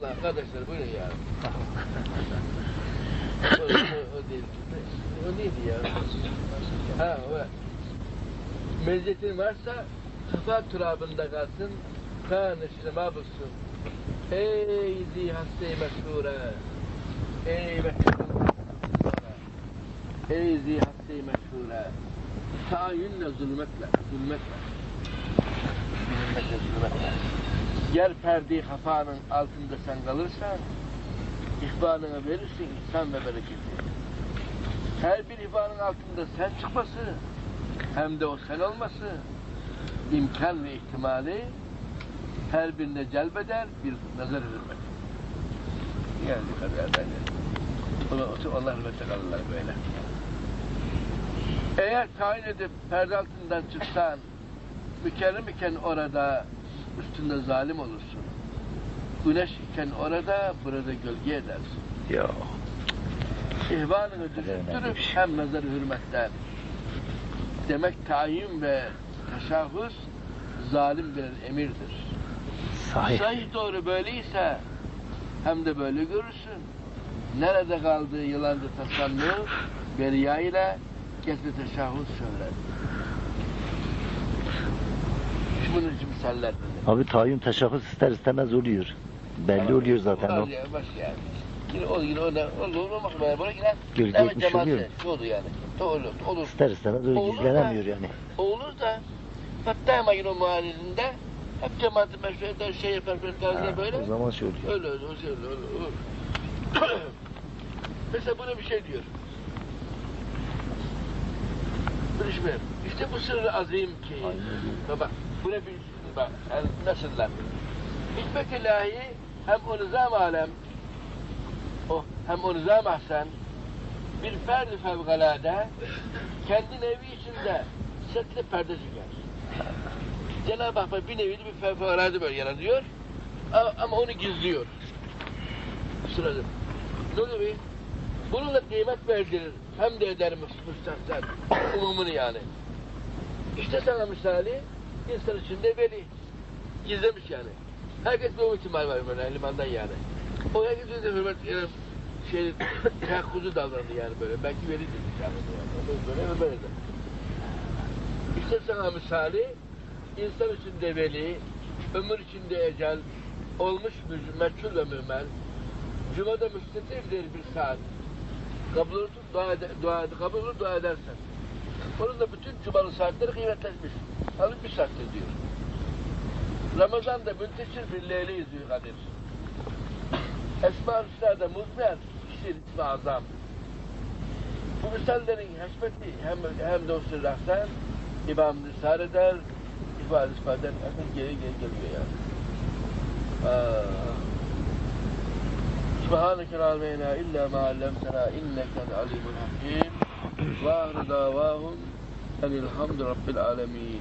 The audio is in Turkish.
Allah arkadaşlar buyurun ya. o, o, o değil. O neydi ya? Ha o. Mezzetin varsa kafa turabında kalsın. Kan ışığıma bulsun. Ey zihasse meşhura. Ey meşhura. Ey zihasse meşhura. Tayyünle zulmetle. Zulmetle. Zulmetle zulmetle. Yer perdeyi kafanın altında sen kalırsan ihvanına verirsin ihsan ve bereketi. Her bir ihvanın altında sen çıkması hem de o sen olması imkan ve ihtimali her birine celbeder bir nazar hürmet. Yani kadar. Onu, onlar hürmete kalırlar böyle. Eğer tayin edip perde altından çıksan mükerrem iken orada üstünde zalim olursun. Güneş iken orada, burada gölge edersin. Ya. İhvanını düşündürüp hem nazarı hürmetten. Demek tayin ve teşahhüs zalim bir emirdir. Sahih. Sahih doğru böyleyse hem de böyle görürsün. Nerede kaldığı yılandı tasanlı beriya ile kesbi teşahhüs söyler. Bunun için misaller dedi. Abi tayin teşahhüs ister istemez oluyor. Belli oluyor zaten o. Ya, baş yani. Yine o yine olur olmaz böyle böyle yine Gölge oluyor. olur yani. Olur olur. İster istemez öyle gizlenemiyor yani. Olur da hatta yine o mahallinde hep cemaati meşhur eder şey yapar böyle böyle. O zaman şey oluyor. Öyle öyle öyle öyle öyle. öyle. Mesela buna bir şey diyor. Bilişme. İşte bu sırrı azim ki. Aynen. Bak bu ne bir bak yani nasıllar. Hikmet ilahi hem o nizam alem o hem o nizam ahsen bir ferdi fevkalade kendi nevi içinde setli perde çeker. Cenab-ı Hak bir nevi bir fevkalade böyle yaratıyor ama, onu gizliyor. Sırada. Ne oluyor? Bununla kıymet verdirir. Hem de eder müstahsen. Umumunu yani. İşte sana misali insan içinde veli. Gizlemiş yani. Herkes bir ihtimal var böyle limandan yani. O herkes de hürmet yani, şey tehakkuzu davrandı yani böyle. Belki veli demiş yani. Böyle böyle böyle. İşte sana misali insan içinde veli, ömür içinde ecel, olmuş meçhul ve mümmel, Cuma'da müstetirdir bir saat. Kabul olur, dua, ede, dua, ede, kabul olur, dua edersen. Onun da bütün cumalı saatleri kıymetlenmiş. Alıp bir saattir diyor. Ramazan'da münteşir bir leyle yüzüğü kadir. Esma-ı Hüsna'da muzmer, kişi ismi azam. Bu misallerin hesmeti hem, hem de o sırrı ahsen, İmam Nisar eder, ifade ispat eder, hemen geri geri geliyor yani. Aa. سبحانك لا علم لنا إلا ما علمتنا إنك العليم الحكيم. وآخر دعواهم أن الحمد رب العالمين.